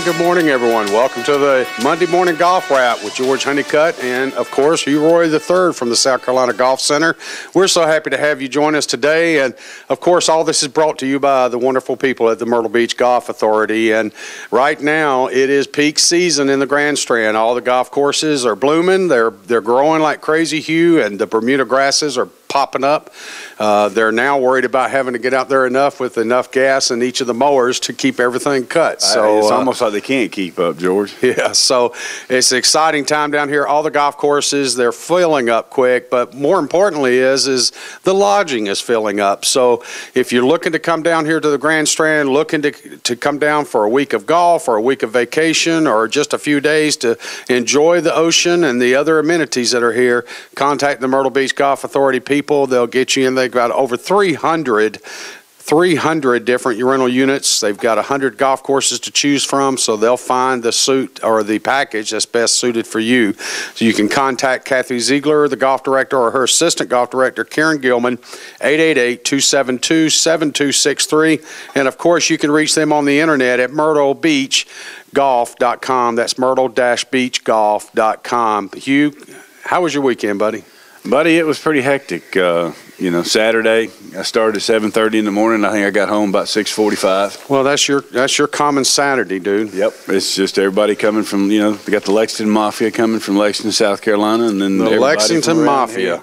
And good morning, everyone. Welcome to the Monday Morning Golf Wrap with George Honeycutt and, of course, Hugh Royer III from the South Carolina Golf Center. We're so happy to have you join us today. And, of course, all this is brought to you by the wonderful people at the Myrtle Beach Golf Authority. And right now, it is peak season in the Grand Strand. All the golf courses are blooming, they're, they're growing like crazy, Hugh, and the Bermuda grasses are popping up. Uh, they're now worried about having to get out there enough with enough gas in each of the mowers to keep everything cut. So it's uh, almost like they can't keep up, George. Yeah, so it's an exciting time down here. All the golf courses they're filling up quick, but more importantly is is the lodging is filling up. So if you're looking to come down here to the Grand Strand, looking to to come down for a week of golf or a week of vacation or just a few days to enjoy the ocean and the other amenities that are here, contact the Myrtle Beach Golf Authority people. They'll get you in. They've got over 300 300 different rental units. They've got 100 golf courses to choose from, so they'll find the suit or the package that's best suited for you. So you can contact Kathy Ziegler, the golf director, or her assistant golf director, Karen Gilman, 888-272-7263. And of course, you can reach them on the internet at myrtlebeachgolf.com. That's myrtle-beachgolf.com. Hugh, how was your weekend, buddy? Buddy, it was pretty hectic. Uh, you know, Saturday I started at 7:30 in the morning. I think I got home about 6:45. Well, that's your that's your common Saturday, dude. Yep, it's just everybody coming from you know we got the Lexington Mafia coming from Lexington, South Carolina, and then The Lexington Mafia. here.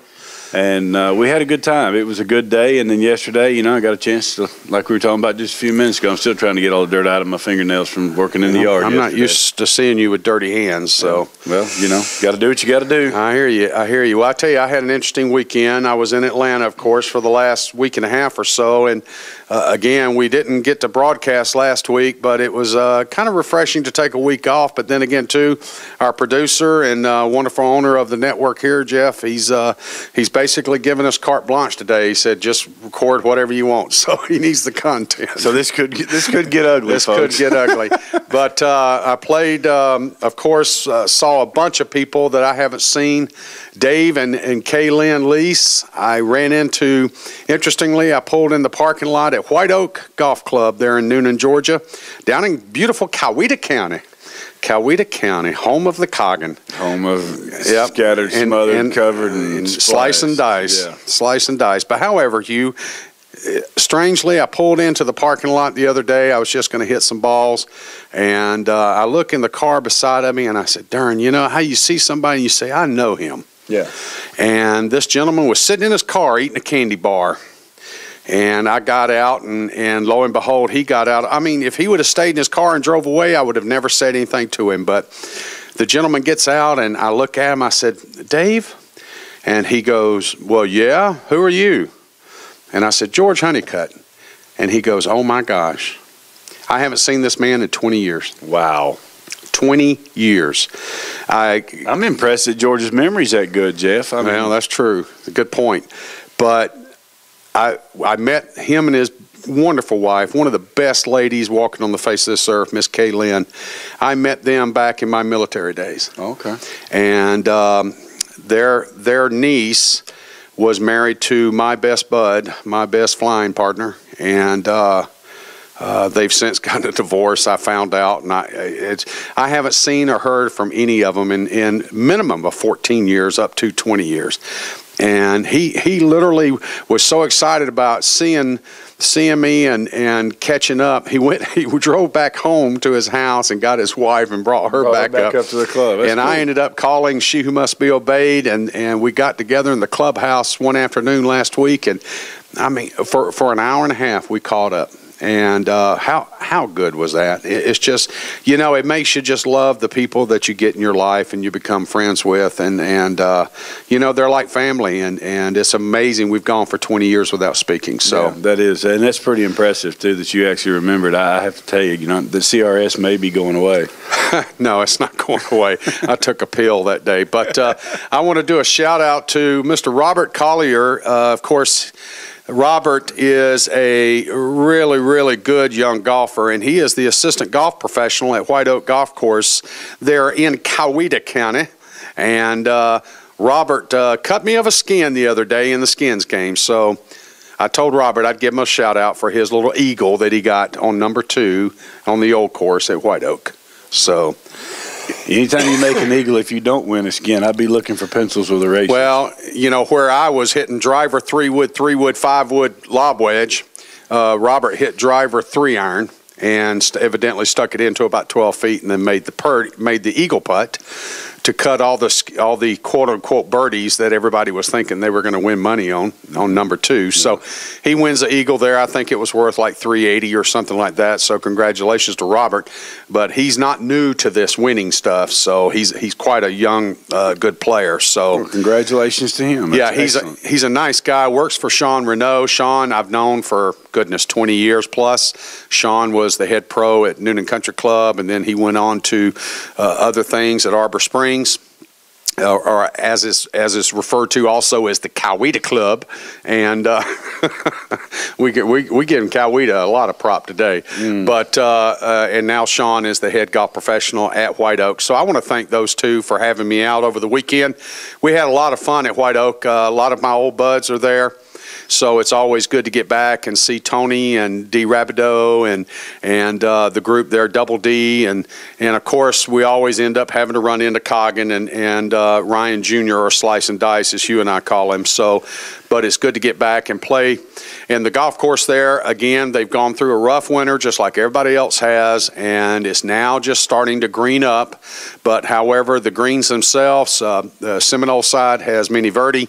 And uh, we had a good time. It was a good day. And then yesterday, you know, I got a chance to, like we were talking about just a few minutes ago. I'm still trying to get all the dirt out of my fingernails from working in the yard. I'm not used to seeing you with dirty hands, so Well, you know, got to do what you got to do. I hear you. I hear you. Well, I tell you, I had an interesting weekend. I was in Atlanta, of course, for the last week and a half or so, and uh, again, we didn't get to broadcast last week, but it was uh, kind of refreshing to take a week off. But then again, too, our producer and uh, wonderful owner of the network here, Jeff, he's uh, he's basically given us carte blanche today. He said, just record whatever you want. So he needs the content. So this could get, this could get ugly. this folks. could get ugly. but uh, I played, um, of course, uh, saw a bunch of people that I haven't seen. Dave and, and Kaylin Lease, I ran into, interestingly, I pulled in the parking lot at White Oak Golf Club there in Newnan, Georgia, down in beautiful Coweta County. Coweta County, home of the Coggin. home of Yep. scattered, And- smothered, and- covered, and, and slice and dice. Yeah. Slice and dice. But however, Hugh, eh, strangely, I pulled into the parking lot the other day. I was just going to hit some balls, and uh, I look in the car beside of me, and I said, "Darn, you know how you see somebody and you say, I know him." Yeah. And this gentleman was sitting in his car eating a candy bar. And I got out, and, and lo and behold, he got out. I mean, if he would have stayed in his car and drove away, I would have never said anything to him. But the gentleman gets out, and I look at him. I said, Dave? And he goes, Well, yeah, who are you? And I said, George Honeycutt. And he goes, Oh my gosh, I haven't seen this man in 20 years. Wow. 20 years. I, I'm impressed that George's memory's that good, Jeff. I mean, well, that's true. Good point. But I I met him and his wonderful wife, one of the best ladies walking on the face of this earth, Miss Kay Lynn. I met them back in my military days, okay. and um, their their niece was married to my best bud, my best flying partner, and. Uh, uh, they've since gotten a divorce. I found out, and I it's I haven't seen or heard from any of them in, in minimum of 14 years, up to 20 years. And he he literally was so excited about seeing seeing me and, and catching up. He went he drove back home to his house and got his wife and brought her Brought her back, back up to the club. That's and I ended up calling She Who Must Be Obeyed, and and we got together in the clubhouse one afternoon last week, and I mean for for an hour and a half we caught up. And uh, how how good was that? It- It's just you know it makes you just love the people that you get in your life and you become friends with, and and uh, you know they're like family, and and it's amazing. We've gone for 20 years without speaking, so. Yeah, that is, and that's pretty impressive too that you actually remembered. I I have to tell you, you know, the CRS may be going away. no, it's not going away. I took a pill that day. But uh, I want to do a shout out to Mr. Robert Collier. Uh, of course, Robert is a really, really good young golfer, and he is the assistant golf professional at White Oak Golf Course there in Coweta County. And uh, Robert uh, cut me of a skin the other day in the skins game. So I told Robert I'd give him a shout out for his little eagle that he got on number two on the old course at White Oak. So, Anytime you make an eagle, if you don't win us again, I'd be looking for pencils with a ratio. well, you know, where I was hitting driver three wood, three wood, five wood lob wedge, uh, Robert hit driver three iron and evidently stuck it into about 12 feet and then made the per- made the eagle putt to cut all the all the quote unquote birdies that everybody was thinking they were going to win money on on number two. So he wins the eagle there. I think it was worth like 380 or something like that. So congratulations to Robert. But he's not new to this winning stuff. So he's he's quite a young, uh, good player. So. Well, congratulations to him. Yeah, That's he's a, he's a nice guy. Works for Sean Renault. Sean, I've known for goodness 20 years plus. Sean was the head pro at Newnan Country Club, and then he went on to uh, other things at Arbor Springs. Uh, or as is as is referred to also as the Coweta Club, and uh, we get we we give Coweta a lot of prop today. But uh, uh, and now Sean is the head golf professional at White Oak. So I want to thank those two for having me out over the weekend. We had a lot of fun at White Oak. Uh, a lot of my old buds are there. So it's always good to get back and see Tony and D Rabideau and and uh, the group there, Double D, and and of course we always end up having to run into Coggin and and uh, Ryan Jr. or Slice and Dice, as you and I call him. So, but it's good to get back and play. And the golf course there, again, they've gone through a rough winter just like everybody else has, and it's now just starting to green up. But however, the greens themselves, uh, the Seminole side has Mini Verde.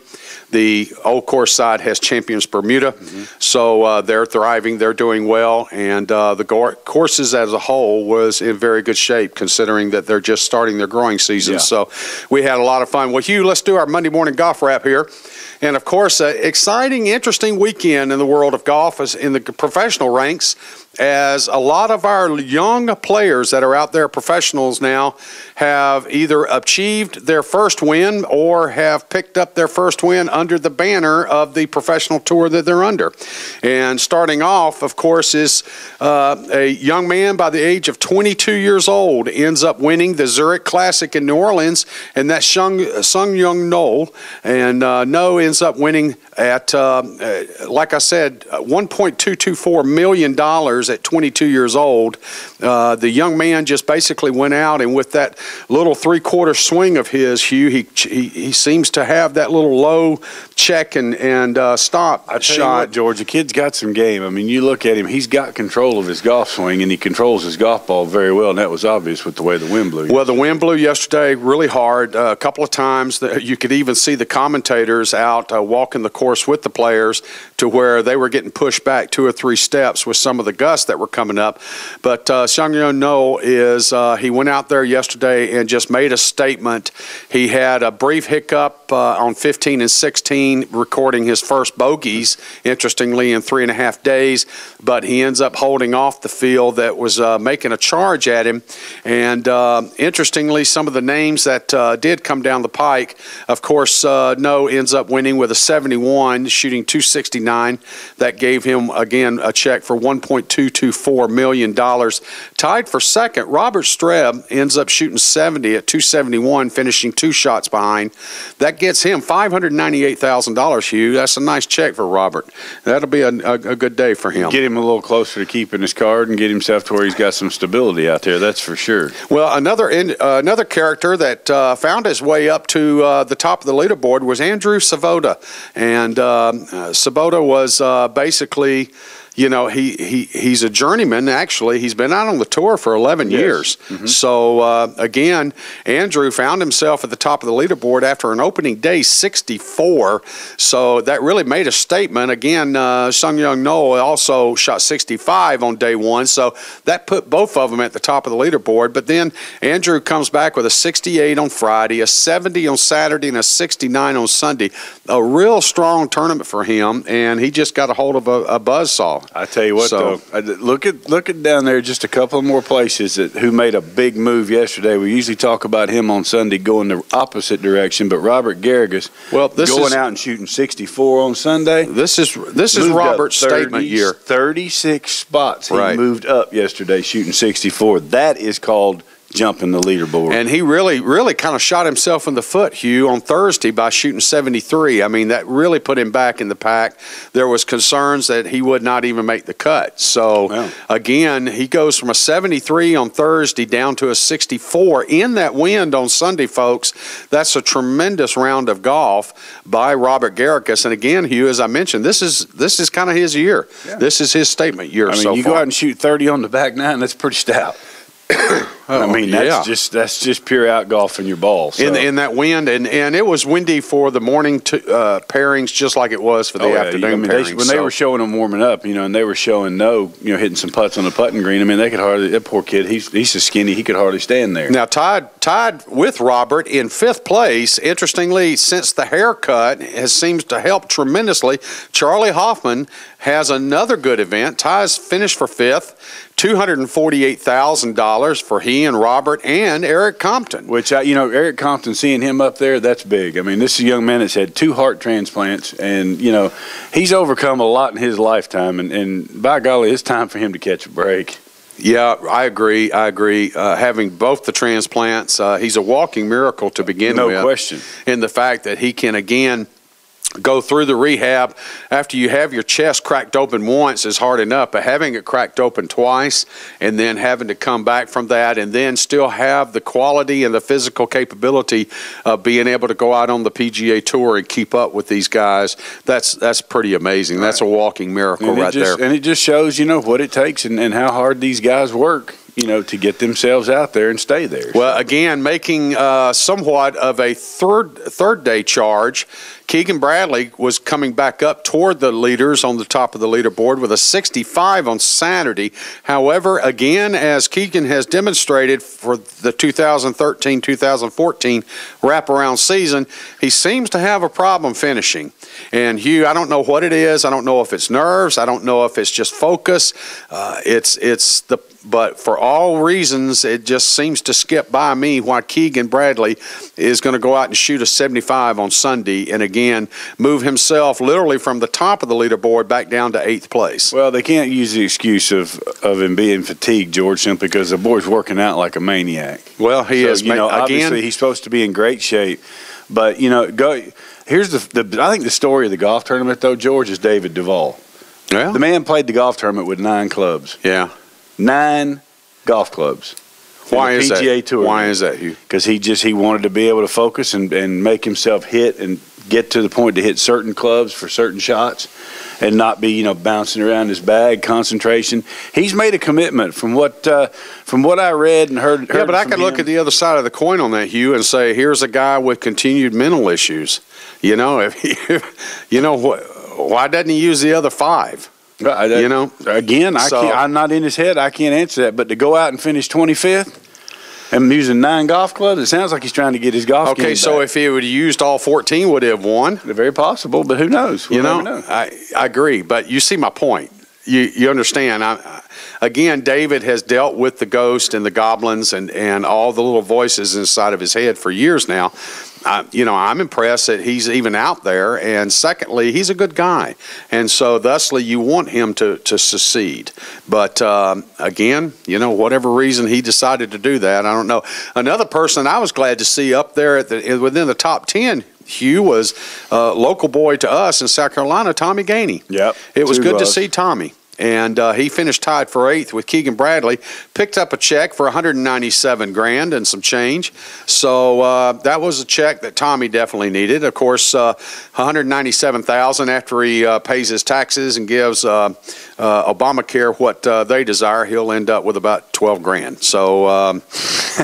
The Old Course side has Champions Bermuda, so uh, they're thriving. They're doing well, and uh, the go- courses as a whole was in very good shape, considering that they're just starting their growing season. Yeah. So we had a lot of fun. Well, Hugh, let's do our Monday morning golf wrap here. And of course, an exciting, interesting weekend in the world of golf is in the professional ranks, as a lot of our young players that are out there, professionals now, have either achieved their first win or have picked up their first win under the banner of the professional tour that they're under. And starting off, of course, is uh, a young man by the age of 22 years old ends up winning the Zurich Classic in New Orleans, and that's Sung, Seung-Yul Noh. And uh, Noh ends up winning at, uh, uh, like I said, uh, $1.224 million at 22 years old. Uh, the young man just basically went out, and with that little three quarter swing of his, Hugh, he, he, he seems to have that little low check and, and uh, stop I tell shot. you what, George, the kid's got some game. I mean, you look at him; he's got control of his golf swing, and he controls his golf ball very well. And that was obvious with the way the wind blew. Well, the wind blew yesterday really hard. Uh, a couple of times that you could even see the commentators out uh, walking the course with the players to where they were getting pushed back two or three steps with some of the gusts that were coming up. But uh, Seung-Yul Noh is uh, he went out there yesterday and just made a statement. He had a brief hiccup uh, on 15 and 16, recording his first bogeys. Interestingly, in three and a half days, but he ends up holding off the field that was uh, making a charge at him. And uh, interestingly, some of the names that uh, did come down the pike, of course, uh, Noh ends up winning with a 71, shooting 269. That gave him, again, a check for $1.224 million. Tied for second, Robert Streb ends up shooting 70 at 271, finishing two shots behind. That gets him $598,000, Hugh. That's a nice check for Robert. That'll be a, a, a good day for him. Get him a little closer to keeping his card and get himself to where he's got some stability out there. That's for sure. Well, another in, uh, another character that uh, found his way up to uh, the top of the leaderboard was Andrew Svoboda, and um, uh, Svoboda was uh, basically. You know, he, he he's a journeyman. Actually, he's been out on the tour for 11 Yes. years. So uh, again, Andrew found himself at the top of the leaderboard after an opening day 64. So that really made a statement. Again, uh, Seung-Yul Noh also shot 65 on day one. So that put both of them at the top of the leaderboard. But then Andrew comes back with a 68 on Friday, a 70 on Saturday, and a 69 on Sunday. A real strong tournament for him, and he just got a hold of a, a buzzsaw. I tell you what, So- though, look at look at down there just a couple more places that who made a big move yesterday. We usually talk about him on Sunday going the opposite direction, but Robert Garrigus Well, this going is out and shooting 64 on Sunday. this is this is Robert's 30 statement year. 36 spots he Right. moved up yesterday shooting 64. That is called jumping the leaderboard. And he really, really kind of shot himself in the foot, Hugh, on Thursday by shooting 73. I mean, that really put him back in the pack. There was concerns that he would not even make the cut. So Wow. again, he goes from a 73 on Thursday down to a 64 in that wind on Sunday, folks. That's a tremendous round of golf by Robert Garrigus. And again, Hugh, as I mentioned, this is this is kind of his year. This is his statement year I mean, so you far. go out and shoot 30 on the back nine, that's pretty stout. I mean, that's yeah. just that's just pure out golfing your ball. So. in, in that wind, and, and it was windy for the morning t- uh, pairings, just like it was for the Oh, yeah. afternoon I mean, they- pairings. when they were showing them warming up, you know, and they were showing Noh, you know, hitting some putts on the putting green. I mean, they could hardly. That poor kid, he's he's so skinny, he could hardly stand there. now tied tied with Robert in fifth place. Interestingly, since the haircut has seems to help tremendously, Charley Hoffman has another good event. Ties finished for fifth, two hundred and forty eight thousand dollars for he and Robert and Erik Compton. Which I, you know, Erik Compton, seeing him up there, that's big. I mean, this is a young man that's had two heart transplants, and you know, he's overcome a lot in his lifetime. And, and by golly, it's time for him to catch a break. Yeah, I agree. I agree. Uh, having both the transplants, uh, he's a walking miracle to begin No with. No question. In the fact that he can again go through the rehab after you have your chest cracked open once is hard enough, but having it cracked open twice and then having to come back from that and then still have the quality and the physical capability of being able to go out on the PGA tour and keep up with these guys, that's that's pretty amazing. That's a walking miracle And right just, there. And it just shows, you know, what it takes and, and how hard these guys work, you know, to get themselves out there and stay there. Well, again, making uh, somewhat of a third third day charge. Keegan Bradley was coming back up toward the leaders on the top of the leaderboard with a 65 on Saturday. However, again, as Keegan has demonstrated for the 2013-2014 wraparound season, he seems to have a problem finishing. And Hugh, I don't know what it is. I don't know if it's nerves. I don't know if it's just focus. Uh, it's it's the but for all reasons, it just seems to skip by me why Keegan Bradley is going to go out and shoot a 75 on Sunday and again move himself literally from the top of the leaderboard back down to eighth place. Well, they can't use the excuse of, of him being fatigued, George, simply because the boy's working out like a maniac. Well, he So, is. You know, ma- obviously again, he's supposed to be in great shape, but you know, go. Here's the, the I think the story of the golf tournament though, George, is David Duval. well, The man played the golf tournament with nine clubs, yeah. nine golf clubs. Why is PGA that? Tour. Why is that, Hugh? Because he just he wanted to be able to focus and, and make himself hit and get to the point to hit certain clubs for certain shots, and not be you know bouncing around his bag. Concentration. He's made a commitment from what uh, from what I read and heard. Yeah, heard but I could look at the other side of the coin on that, Hugh, and say, here's a guy with continued mental issues. You know, if he, you know what, why doesn't he use the other five? You know? again, I So- can't, I'm not in his head. I can't answer that. But to go out and finish 25th and using nine golf clubs, it sounds like he's trying to get his golf. Okay, so back. if he would have used all 14, would he have won? very possible, but who knows? You We'll know, never I, I agree, but you see my point. You, you understand. I- again, David has dealt with the ghost and the goblins and, and all the little voices inside of his head for years now. I, you know, I'm impressed that he's even out there. And secondly, he's a good guy. And so, thusly, you want him to, to succeed. But um, again, you know, whatever reason he decided to do that, I don't know. Another person I was glad to see up there at the, within the top 10 Hugh was a local boy to us in South Carolina, Tommy Gainey. Yep. It was good to see Tommy. And uh, he finished tied for eighth with Keegan Bradley. Picked up a check for 197 grand and some change. So uh, that was a check that Tommy definitely needed. Of course, uh, 197,000 after he uh, pays his taxes and gives uh, uh, Obamacare what uh, they desire, he'll end up with about 12 grand. So um,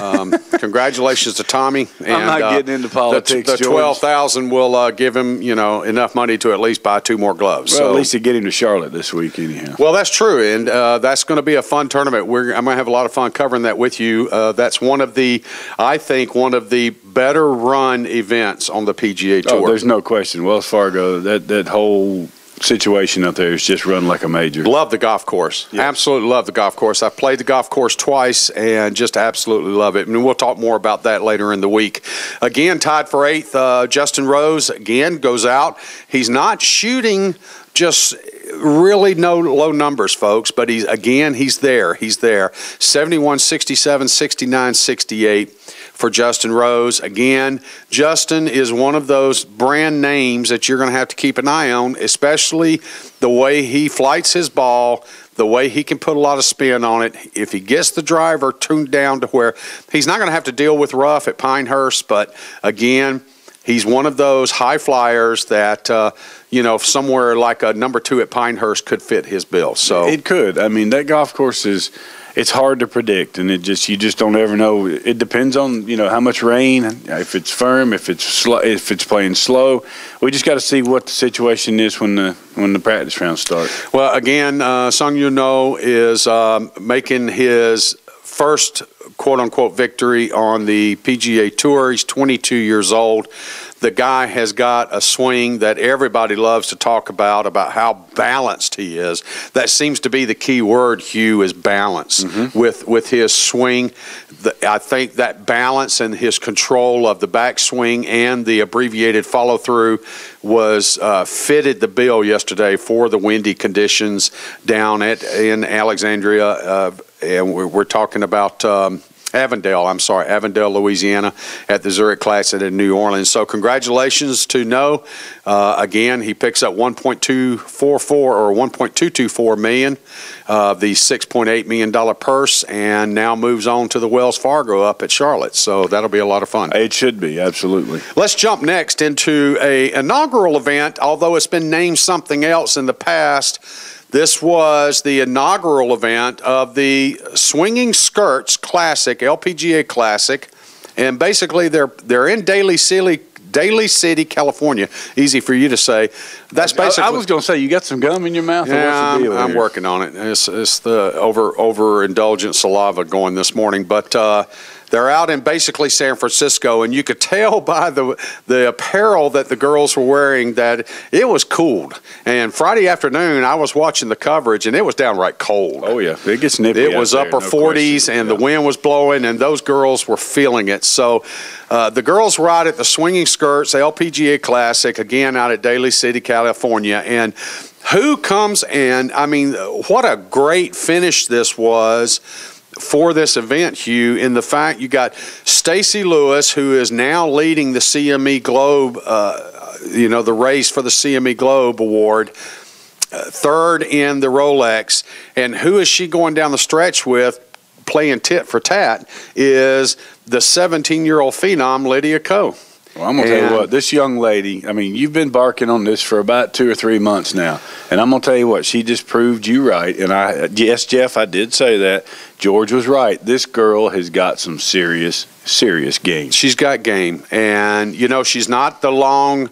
um, congratulations to Tommy. And, I'm not getting into politics, The, the George. 12,000 will uh, give him, you know, enough money to at least buy two more gloves. Well, so. at least to get him to Charlotte this week, anyhow. Well, that's true, and uh, that's going to be a fun tournament. We're, I'm going to have a lot of fun covering that with you. Uh, that's one of the, I think, one of the better run events on the PGA Tour. Oh, there's no question. Wells Fargo, that that whole situation up there is just run like a major. Love the golf course. Absolutely love the golf course. I've played the golf course twice and just absolutely love it. And we'll talk more about that later in the week. Again, tied for eighth, uh, Justin Rose again goes out. He's not shooting just really no low numbers, folks, but he's again, he's there. He's there. 71, 67, 69, 68 for Justin Rose. Again, Justin is one of those brand names that you're going to have to keep an eye on, especially the way he flights his ball, the way he can put a lot of spin on it. If he gets the driver tuned down to where he's not going to have to deal with rough at Pinehurst, but again, he's one of those high flyers that uh, you know somewhere like a number two at Pinehurst could fit his bill. So it could. I mean, that golf course is it's hard to predict, and it just you just don't ever know. It depends on you know how much rain, if it's firm, if it's slow, if it's playing slow. We just got to see what the situation is when the when the practice rounds start. Well, again, uh, Seung-Yul Noh is um, making his first quote unquote victory on the PGA Tour. He's 22 years old the guy has got a swing that everybody loves to talk about, about how balanced he is. That seems to be the key word, Hugh, is balance mm-hmm. with, with his swing. The, I think that balance and his control of the backswing and the abbreviated follow through was uh, fitted the bill yesterday for the windy conditions down at in Alexandria. Uh, and we're, we're, talking about um, Avondale, I'm sorry, Avondale, Louisiana, at the Zurich Classic in New Orleans. So congratulations to Noh. Uh, again, he picks up 1.244 or 1.224 million, uh, the 6.8 million dollar purse, and now moves on to the Wells Fargo up at Charlotte. So that'll be a lot of fun. It should be absolutely. Let's jump next into a inaugural event, although it's been named something else in the past. This was the inaugural event of the Swinging Skirts Classic, LPGA Classic, and basically they're they're in Daly City, Daly City, California. Easy for you to say. That's basically. I, I was going to say you got some gum in your mouth. Yeah, I'm, I'm working on it. It's, it's the over overindulgent saliva going this morning, but. Uh, they're out in basically San Francisco, and you could tell by the the apparel that the girls were wearing that it was cooled. And Friday afternoon, I was watching the coverage, and it was downright cold. Oh yeah, it gets nippy. It was upper no 40s, and yeah. the wind was blowing, and those girls were feeling it. So. Uh, the girls ride at the Swinging Skirts LPGA Classic again out at Daly City, California, and who comes in? I mean, what a great finish this was for this event, Hugh, in the fact you got Stacy Lewis, who is now leading the CME Globe, uh, you know, the race for the CME Globe Award, uh, third in the Rolex. And who is she going down the stretch with, playing tit for tat, is the 17 year old phenom, Lydia Ko. Well, I'm gonna and, tell you what, this young lady. I mean, you've been barking on this for about two or three months now, and I'm gonna tell you what, she just proved you right. And I, yes, Jeff, I did say that. George was right. This girl has got some serious, serious game. She's got game, and you know, she's not the long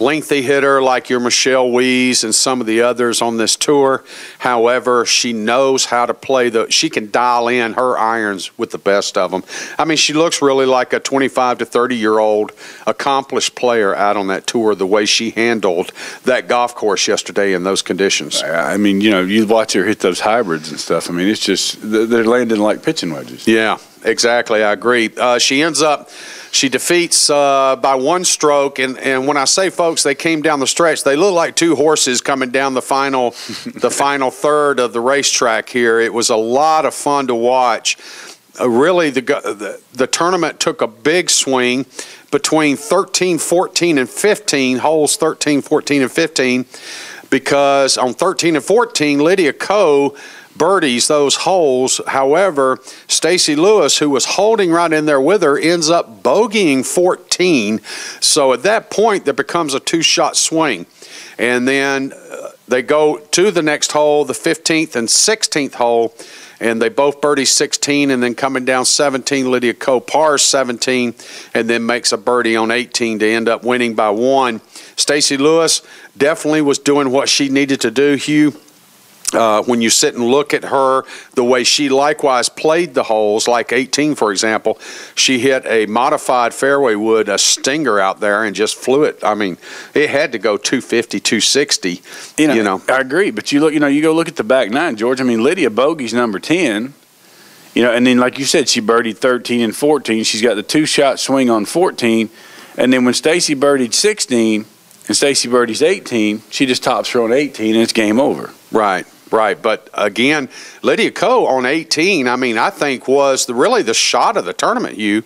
lengthy hitter like your Michelle Wie and some of the others on this tour. However, she knows how to play the. She can dial in her irons with the best of them. I mean, she looks really like a 25 to 30 year old accomplished player out on that tour. The way she handled that golf course yesterday in those conditions. I mean, you know, you watch her hit those hybrids and stuff. I mean, it's just they're landing like pitching wedges. Yeah, exactly. I agree. Uh, she ends up she defeats uh, by one stroke, and, and when I say folks, they came down the stretch. They look like two horses coming down the final, the final third of the racetrack here. It was a lot of fun to watch. Uh, really, the, the the tournament took a big swing between 13, 14, and 15 holes. 13, 14, and 15, because on 13 and 14, Lydia Ko birdies those holes. However, Stacy Lewis, who was holding right in there with her, ends up bogeying 14. So at that point, there becomes a two shot swing. And then uh, they go to the next hole, the 15th and 16th hole, and they both birdie 16 and then coming down 17, Lydia Ko pars 17 and then makes a birdie on 18 to end up winning by one. Stacy Lewis definitely was doing what she needed to do, Hugh. Uh, when you sit and look at her, the way she likewise played the holes, like 18, for example, she hit a modified fairway wood, a stinger out there, and just flew it. I mean, it had to go 250, 260. You know, you know. I agree, but you look, you know, you go look at the back nine, George. I mean, Lydia Bogey's number 10. You know, and then like you said, she birdied 13 and 14. She's got the two shot swing on 14, and then when Stacy birdied 16 and Stacy Birdie's 18, she just tops her on 18 and it's game over. Right. Right, but again, Lydia Ko on 18, I mean, I think was the, really the shot of the tournament. You,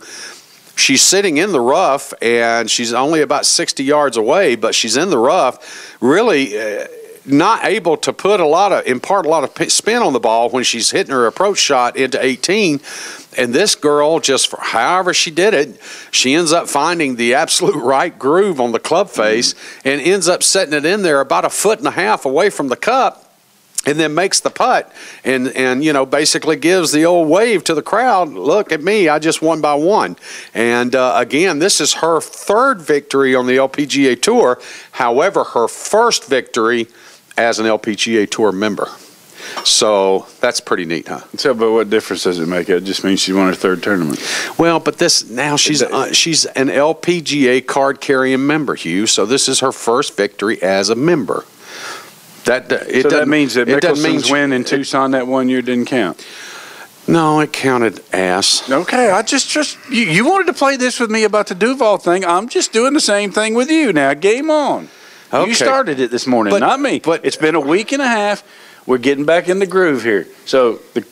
she's sitting in the rough and she's only about 60 yards away, but she's in the rough, really uh, not able to put a lot of impart a lot of spin on the ball when she's hitting her approach shot into 18. And this girl, just however she did it, she ends up finding the absolute right groove on the club face mm-hmm. and ends up setting it in there about a foot and a half away from the cup and then makes the putt and and you know basically gives the old wave to the crowd look at me i just won by one and uh, again this is her third victory on the lpga tour however her first victory as an lpga tour member so that's pretty neat, huh? So, but what difference does it make? It just means she won her third tournament. Well, but this now she's uh, she's an LPGA card carrying member, Hugh. So this is her first victory as a member. That it so that means that Mickelson's win in Tucson that one year didn't count. No, it counted ass. Okay, I just just you, you wanted to play this with me about the Duval thing. I'm just doing the same thing with you now. Game on. Okay. You started it this morning, but, not me. But it's been a week and a half. We're getting back in the groove here. So the,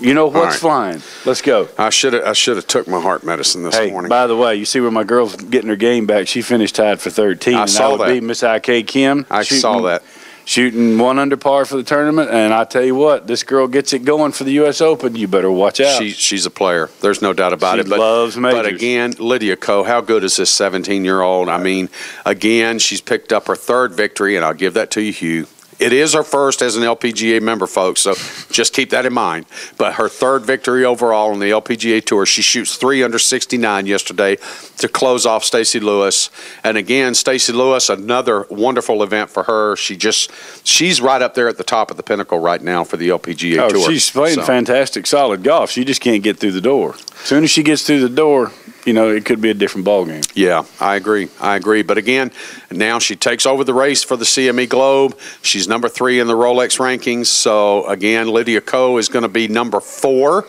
you know what's right. flying. Let's go. I should have I should have took my heart medicine this hey, morning. By the way, you see where my girl's getting her game back. She finished tied for 13. I saw that. Be Miss IK Kim. I shooting, saw that shooting one under par for the tournament. And I tell you what, this girl gets it going for the U.S. Open. You better watch out. She, she's a player. There's no doubt about she it. But, loves majors. But again, Lydia Ko, how good is this 17 year old? I mean, again, she's picked up her third victory, and I'll give that to you, Hugh. It is her first as an LPGA member, folks, so just keep that in mind. But her third victory overall on the LPGA Tour. She shoots three under 69 yesterday to close off Stacy Lewis. And again, Stacy Lewis, another wonderful event for her. She just she's right up there at the top of the pinnacle right now for the LPGA oh, Tour. She's playing so. fantastic, solid golf. She just can't get through the door. As soon as she gets through the door, you know, it could be a different ball game. Yeah, I agree. I agree. But again, now she takes over the race for the CME Globe. She's number three in the Rolex rankings. So again, Lydia Ko is going to be number four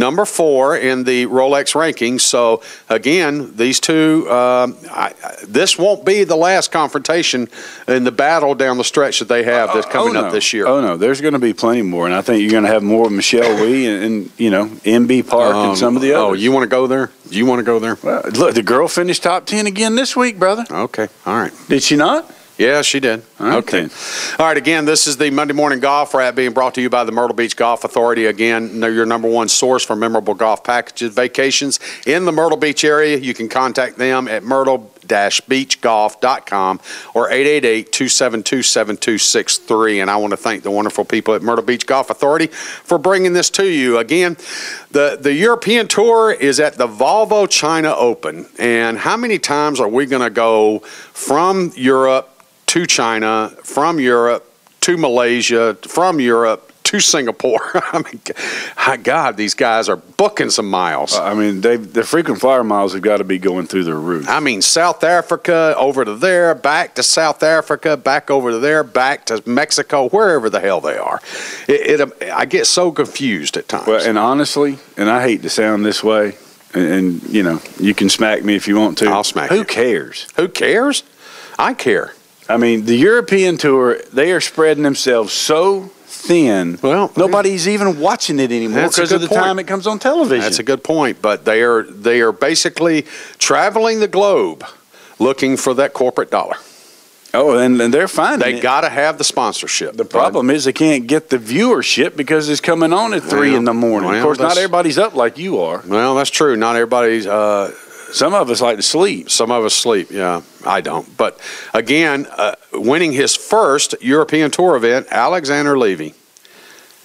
number four in the Rolex rankings. So again, these two, um, I, this won't be the last confrontation in the battle down the stretch that they have that's coming oh, no. up this year. Oh no, there's going to be plenty more, and I think you're going to have more of Michelle Wie and, and, you know Inbee Park um, and some of the oh, others. Oh, you want to go there? You want to go there? Well, look, the girl finished top ten again this week, brother. Okay, all right. Did she not? Yeah, she did. Okay. All right. Again, this is the Monday Morning Golf Wrap being brought to you by the Myrtle Beach Golf Authority. Again, your number one source for memorable golf packages, vacations in the Myrtle Beach area. You can contact them at myrtle-beachgolf.com or 888-272-7263. And I want to thank the wonderful people at Myrtle Beach Golf Authority for bringing this to you. Again, the, the European Tour is at the Volvo China Open. And how many times are we going to go from Europe to China, from Europe to Malaysia, from Europe to Singapore. I mean, God, these guys are booking some miles. I mean, they the frequent flyer miles have got to be going through their roof. I mean, South Africa over to there, back to South Africa, back over to there, back to Mexico, wherever the hell they are. It, it um, I get so confused at times. Well, and honestly, and I hate to sound this way, and, and you know, you can smack me if you want to. I'll smack Who you. cares? Who cares? I care. I mean, the European tour, they are spreading themselves so thin. Well, nobody's even watching it anymore because of the point. time it comes on television. That's a good point. But they are they are basically traveling the globe looking for that corporate dollar. Oh, and, and they're finding they got to have the sponsorship. The problem but, is they can't get the viewership because it's coming on at three well, in the morning. Well, of course, not everybody's up like you are. Well, that's true. Not everybody's. Uh, some of us like to sleep. Some of us sleep, yeah. I don't. But again, uh, winning his first European Tour event, Alexander Levy.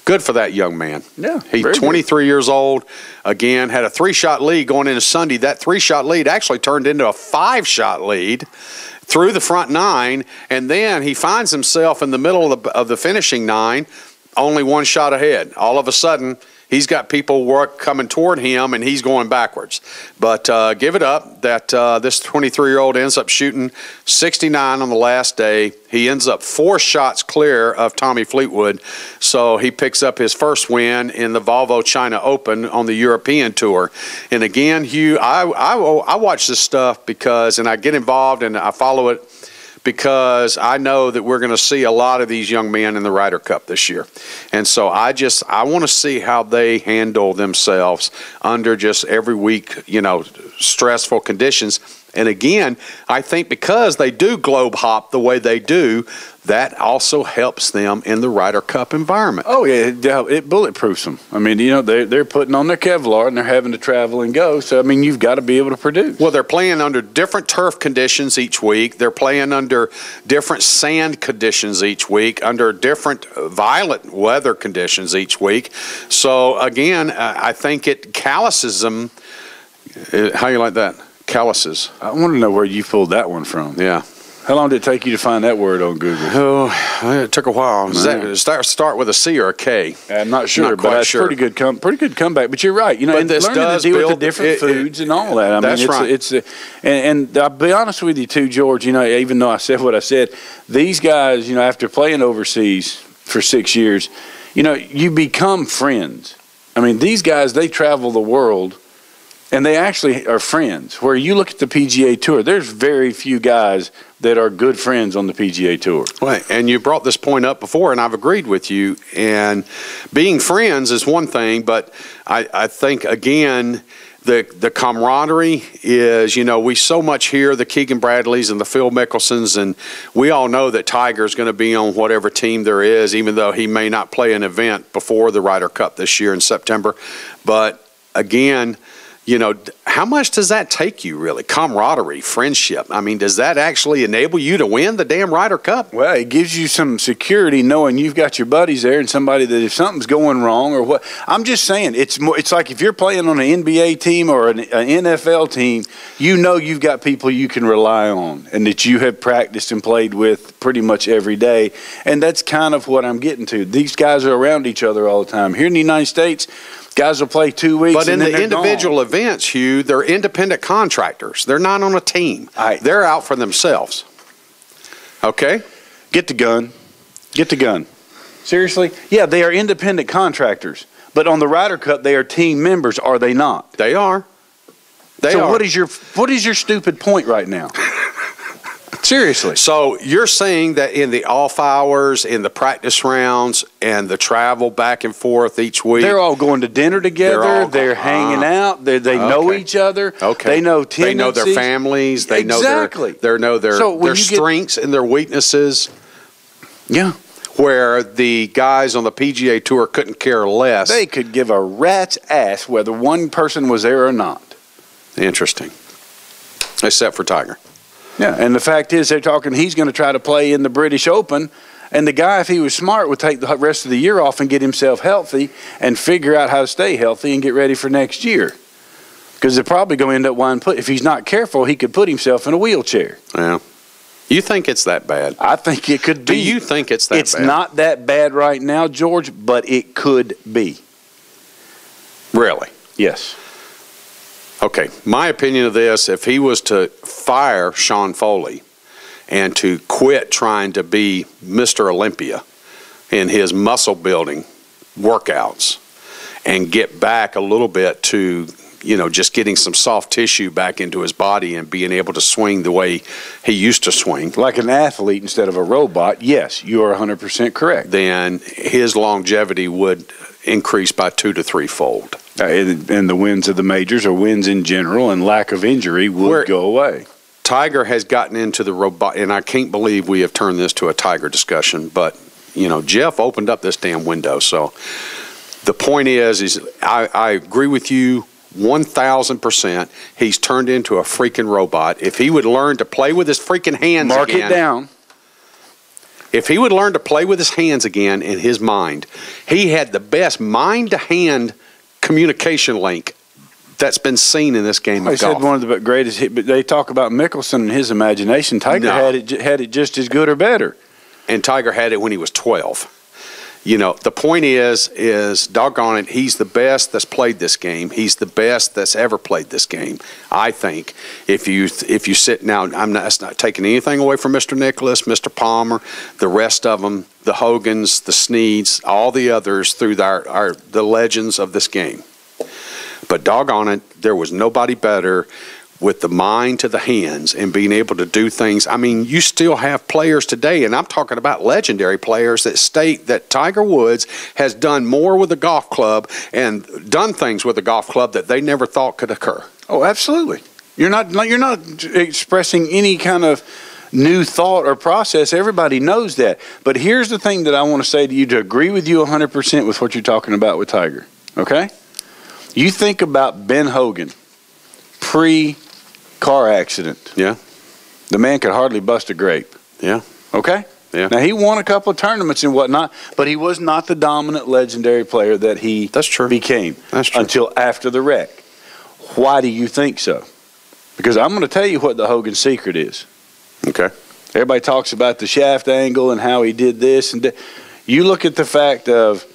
Good for that young man. Yeah. He's 23 good. years old. Again, had a three shot lead going into Sunday. That three shot lead actually turned into a five shot lead through the front nine. And then he finds himself in the middle of the, of the finishing nine, only one shot ahead. All of a sudden, he's got people work coming toward him and he's going backwards. But uh, give it up that uh, this 23 year old ends up shooting 69 on the last day. He ends up four shots clear of Tommy Fleetwood. So he picks up his first win in the Volvo China Open on the European Tour. And again, Hugh, I, I, I watch this stuff because, and I get involved and I follow it because I know that we're going to see a lot of these young men in the Ryder Cup this year. And so I just I want to see how they handle themselves under just every week, you know, stressful conditions. And again, I think because they do globe hop the way they do, that also helps them in the Ryder Cup environment. Oh yeah, it, it bulletproofs them. I mean, you know, they're they're putting on their Kevlar and they're having to travel and go. So I mean, you've got to be able to produce. Well, they're playing under different turf conditions each week. They're playing under different sand conditions each week, under different violent weather conditions each week. So again, I think it calluses them. Uh, how you like that? Calluses. I want to know where you pulled that one from. Yeah. How long did it take you to find that word on Google? Oh, it took a while. Does that start start with a C or a K? I'm not sure, Not but that's sure. pretty good come pretty good comeback. But you're right. You know, But and this learning does to deal with the different it- it- foods and all that. I That's mean, it's, right. It's, uh, and, and I'll be honest with you too, George. You know, even though I said what I said, these guys, you know, after playing overseas for six years, you know, you become friends. I mean, these guys they travel the world. And they actually are friends. Where you look at the PGA Tour, there's very few guys that are good friends on the PGA Tour. Right, and you brought this point up before, and I've agreed with you. And being friends is one thing, but I, I think again, the the camaraderie is, you know, we so much hear the Keegan Bradleys and the Phil Mickelsons, and we all know that Tiger is going to be on whatever team there is, even though he may not play an event before the Ryder Cup this year in September. But again, you know, how much does that take you really? Camaraderie, friendship. I mean, does that actually enable you to win the damn Ryder Cup? Well, it gives you some security knowing you've got your buddies there and somebody that if something's going wrong or what. I'm just saying it's more. It's like if you're playing on an NBA team or an, an NFL team, you know you've got people you can rely on and that you have practiced and played with pretty much every day. And that's kind of what I'm getting to. These guys are around each other all the time. Here in the United States, guys will play two weeks. But in the they're gone. individual events, Hugh, they're independent contractors. They're not on a team. They're out for themselves. Okay? Get the gun. Get the gun. Seriously? Yeah, they are independent contractors. But on the Ryder Cup, they are team members, are they not? They are. They so are. what is your what is your stupid point right now? Seriously. so you're saying that in the off hours, in the practice rounds, and the travel back and forth each week, They're all going to dinner together. They're, go- hanging uh, out. They they know each other. okay, They know they know their families. They Exactly. know their they know their So their you get- strengths and their weaknesses. Yeah. Where the guys on the PGA Tour couldn't care less. They could give a rat's ass whether one person was there or not. Interesting. Except for Tiger. Yeah, and the fact is, they're talking he's going to try to play in the British Open, and the guy, if he was smart, would take the rest of the year off and get himself healthy and figure out how to stay healthy and get ready for next year. Because they're probably going to end up winding put. If he's not careful, he could put himself in a wheelchair. Yeah. You think it's that bad? I think it could Do be. you think it's that it's bad? not that bad right now, George, but it could be. Really? Yes. Okay. My opinion of this if he was to fire Sean Foley and to quit trying to be Mr. Olympia in his muscle building workouts and get back a little bit to, you know, just getting some soft tissue back into his body and being able to swing the way he used to swing, Like an athlete instead of a robot, yes, you are 100% correct. then his longevity would increase by two to three fold. Uh, and, the wins of the majors or wins in general and lack of injury would Where- go away. Tiger has gotten into the robot, and I can't believe we have turned this to a Tiger discussion. But you know, Jeff opened up this damn window. So the point is, is I, I agree with you one thousand percent. He's turned into a freaking robot. If he would learn to play with his freaking hands Mark again, it down. If he would learn to play with his hands again in his mind, he had the best mind-to-hand communication link that's been seen in this game I of said golf. one of the greatest but they talk about Mickelson and his imagination. Tiger No. had it had it just as good or better. and Tiger had it when he was 12. You know, the point is, is doggone it, he's the best that's played this game. He's the best that's ever played this game. I think if you if you sit now, I'm not, that's not taking anything away from Mr. Nicklaus, Mr. Palmer, the rest of them, the Hogans, the Sneads, all the others through our, our the legends of this game. But doggone it, there was nobody better with the mind to the hands and being able to do things. I mean, you still have players today, and I'm talking about legendary players that state that Tiger Woods has done more with a golf club and done things with a golf club that they never thought could occur. Oh, absolutely. You're not you're not expressing any kind of new thought or process. Everybody knows that. But here's the thing that I want to say to you to agree with you 100% with what you're talking about with Tiger. Okay? You think about Ben Hogan pre car accident. Yeah. The man could hardly bust a grape. Yeah. Okay? Yeah. Now he won a couple of tournaments and whatnot, but he was not the dominant legendary player that he That's true. became That's true. until after the wreck. Why do you think so? Because I'm going to tell you what the Hogan secret is. Okay. Everybody talks about the shaft angle and how he did this and that. You look at the fact of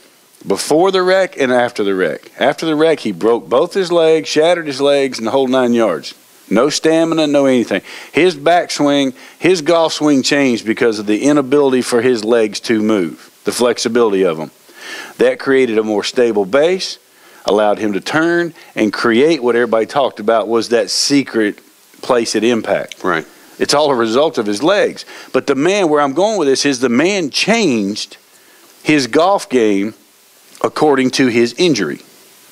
before the wreck and after the wreck. After the wreck, he broke both his legs, shattered his legs, and the whole nine yards. No stamina, no anything. His backswing, his golf swing changed because of the inability for his legs to move, the flexibility of them. That created a more stable base, allowed him to turn and create what everybody talked about was that secret place at impact. Right. It's all a result of his legs. But the man, where I'm going with this, is the man changed his golf game according to his injury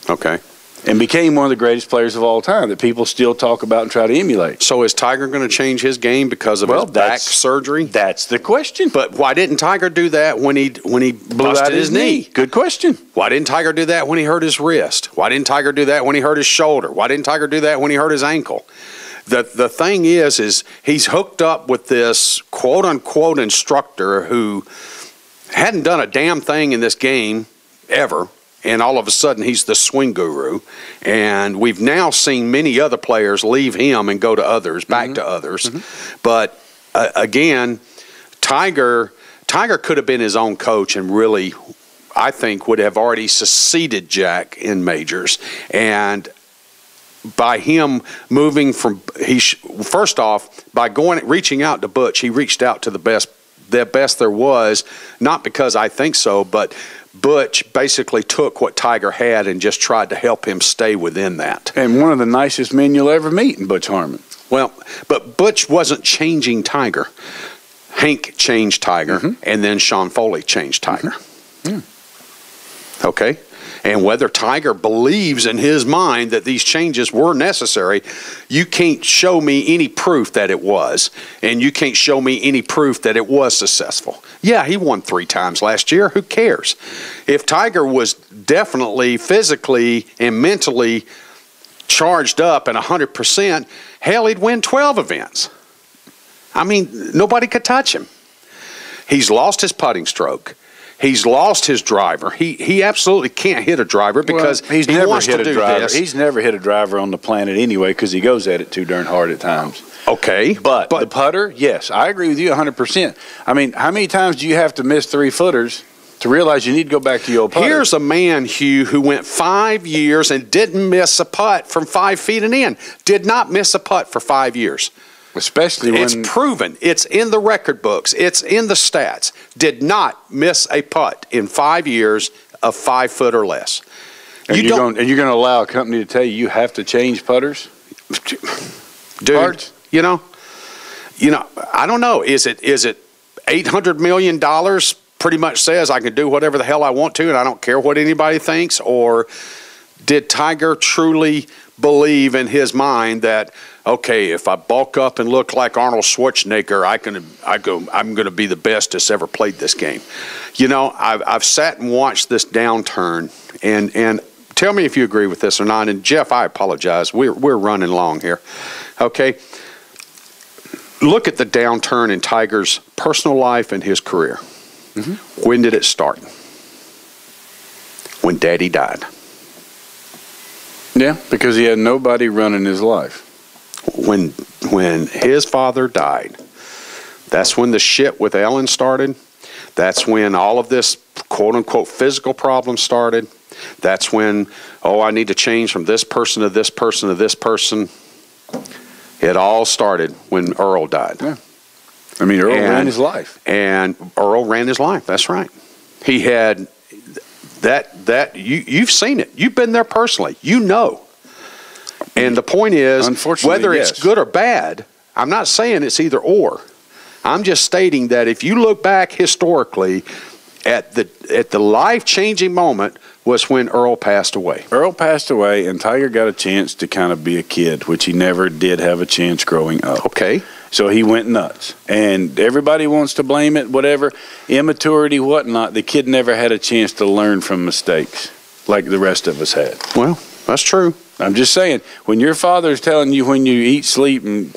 Okay. And became one of the greatest players of all time that people still talk about and try to emulate. So is Tiger going to change his game because of Well, his back surgery? That's the question. But why didn't Tiger do that when he when he Blew busted out his, knee? Good question. Why didn't Tiger do that when he hurt his wrist? Why didn't Tiger do that when he hurt his shoulder? Why didn't Tiger do that when he hurt his ankle? The the thing is is he's hooked up with this quote unquote instructor who hadn't done a damn thing in this game ever. And all of a sudden, he's the swing guru. And we've now seen many other players leave him and go to others, back to others. But uh, again, Tiger Tiger could have been his own coach and really, I think, would have already succeeded Jack in majors. And by him moving from he sh- first off by going reaching out to Butch, he reached out to the best the best there was, not because I think so, but Butch basically took what Tiger had and just tried to help him stay within that. And one of the nicest men you'll ever meet in Butch Harmon. Well, but Butch wasn't changing Tiger. Hank changed Tiger, mm-hmm. and then Sean Foley changed Tiger. Mm-hmm. Okay? And whether Tiger believes in his mind that these changes were necessary, you can't show me any proof that it was. And you can't show me any proof that it was successful. Yeah, he won three times last year. Who cares? If Tiger was definitely physically and mentally charged up and 100%, hell, he'd win 12 events. I mean, nobody could touch him. He's lost his putting stroke. He's lost his driver. He he absolutely can't hit a driver because Well, he's he never hit to a do driver. this. He's never hit a driver on the planet anyway because he goes at it too darn hard at times. okay, But, but the putter, yes, I agree with you 100%. I mean, how many times do you have to miss three footers to realize you need to go back to your old putter? Here's a man, Hugh, who went five years and didn't miss a putt from five feet and in. Did not miss a putt for five years. Especially when It's proven. It's in the record books. It's in the stats. Did not miss a putt in five years of five foot or less. and you you're don't- going, and you're going to allow a company to tell you you have to change putters. dude. Parts? You know, you know. I don't know. Is it is it eight hundred million dollars? Pretty much says I can do whatever the hell I want to, and I don't care what anybody thinks. Or did Tiger truly believe in his mind that okay, if I bulk up and look like Arnold Schwarzenegger, I can I go I'm going to be the best that's ever played this game. You know, I've I've sat and watched this downturn, and and tell me if you agree with this or not. And Jeff, I apologize. We're we're running long here. Okay. Look at the downturn in Tiger's personal life and his career. Mm-hmm. When did it start? When Daddy died. Yeah, because he had nobody running his life. When when his father died, that's when the shit with Elin started. That's when all of this quote unquote physical problem started. That's when, oh, I need to change from this person to this person to this person. It all started when Earl died. Yeah. I mean, Earl And- ran his life. and Earl ran his life. That's right. He had that that you you've seen it. You've been there personally. You know. And the point is, whether yes. it's good or bad, I'm not saying it's either or. I'm just stating that if you look back historically at the at the life changing moment was when Earl passed away. Earl passed away, and Tiger got a chance to kind of be a kid, which he never did have a chance growing up. Okay. So he went nuts. And everybody wants to blame it, whatever, immaturity, whatnot. The kid never had a chance to learn from mistakes like the rest of us had. Well, that's true. I'm just saying, when your father's telling you when you eat, sleep, and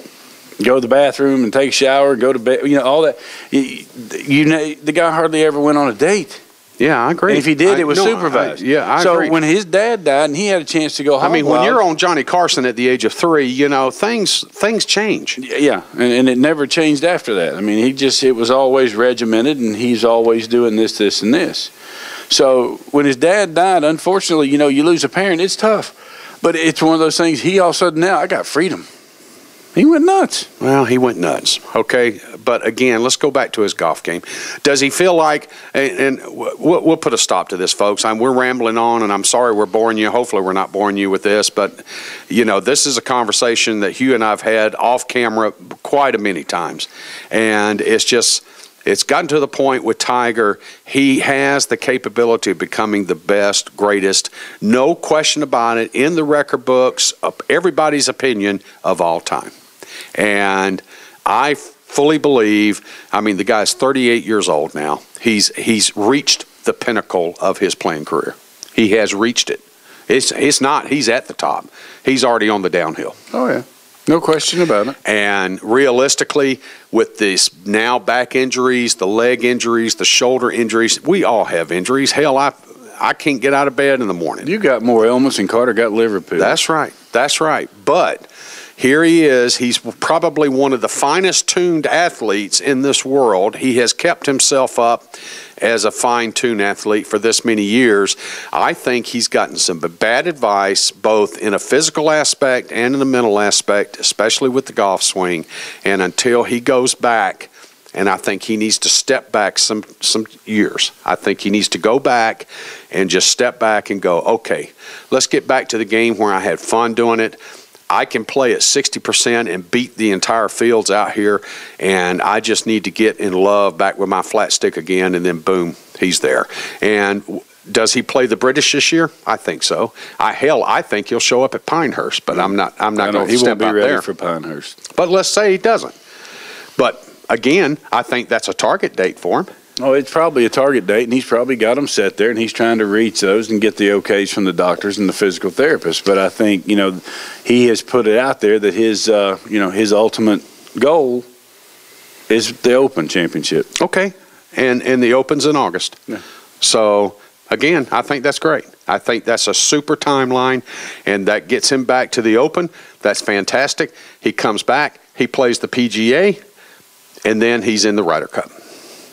go to the bathroom and take a shower, go to bed, you know, all that, you, you know, the guy hardly ever went on a date. Yeah, I agree. And if he did, I- it was no, I- supervised. yeah, I so agree. when his dad died and he had a chance to go home, I mean, when you're on Johnny Carson at the age of three, you know things things change. Yeah, and, and it never changed after that. I mean, he just, it was always regimented, and he's always doing this, this, and this. So when his dad died, unfortunately, you know, you lose a parent, it's tough. But it's one of those things, he all of a sudden now, I got freedom. He went nuts. Well, he went nuts. Okay, but again, let's go back to his golf game. Does he feel like? And, and we'll, we'll put a stop to this, folks. I'm, we're rambling on, and I'm sorry we're boring you. Hopefully, we're not boring you with this, but you know, this is a conversation that Hugh and I've had off camera quite a many times, and it's just. It's gotten to the point with Tiger, he has the capability of becoming the best, greatest, no question about it, in the record books, everybody's opinion of all time. And I fully believe, I mean, the guy's 38 years old now. He's, he's reached the pinnacle of his playing career. He has reached it. It's, it's not, he's at the top. He's already on the downhill. Oh, yeah. No question about it. And realistically, with this now back injuries, the leg injuries, the shoulder injuries, we all have injuries. Hell, I, I can't get out of bed in the morning. You got more ailments than Carter got liver Liverpool. That's right. That's right. But here he is. He's probably one of the finest tuned athletes in this world. He has kept himself up as a fine tuned athlete for this many years. I think he's gotten some bad advice, both in a physical aspect and in a mental aspect, especially with the golf swing. And until he goes back, and I think he needs to step back some some years. I think he needs to go back and just step back and go, okay, let's get back to the game where I had fun doing it. I can play at 60% and beat the entire fields out here, and I just need to get in love back with my flat stick again, and then boom, he's there. And does he play the British this year? I think so. I hell, I think he'll show up at Pinehurst, but I'm not. I'm not going to he step out there. for Pinehurst. But let's say he doesn't. But again, I think that's a target date for him. Oh, it's probably a target date, and he's probably got them set there, and he's trying to reach those and get the okays from the doctors and the physical therapists. But I think you know he has put it out there that his uh, you know his ultimate goal is the Open Championship. Okay. And and the Open's in August. Yeah. So again, I think that's great. I think that's a super timeline and that gets him back to the Open. That's fantastic. He comes back, he plays the PGA, and then he's in the Ryder Cup.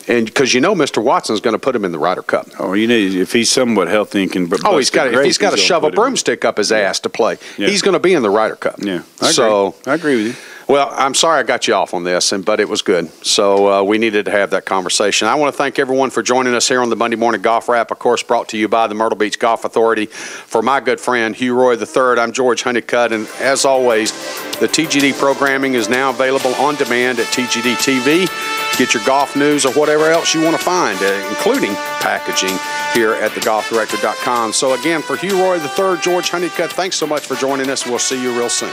And because you know Mr. Watson's going to put him in the Ryder Cup. Oh, you need if he's somewhat healthy and can. Oh, he's got if he's got to shove a put him in. broomstick up his ass to play. Yeah. He's going to be in the Ryder Cup. Yeah, I agree. So I agree with you. Well, I'm sorry I got you off on this, and but it was good. So uh, we needed to have that conversation. I want to thank everyone for joining us here on the Monday Morning Golf Wrap, of course, brought to you by the Myrtle Beach Golf Authority. For my good friend Hugh Royer III, I'm George Honeycutt, and as always, the TGD programming is now available on demand at TGD TV. Get your golf news or whatever else you want to find, uh, including packaging here at thegolfdirector.com. So again, for Hugh Royer III, George Honeycutt, thanks so much for joining us. We'll see you real soon.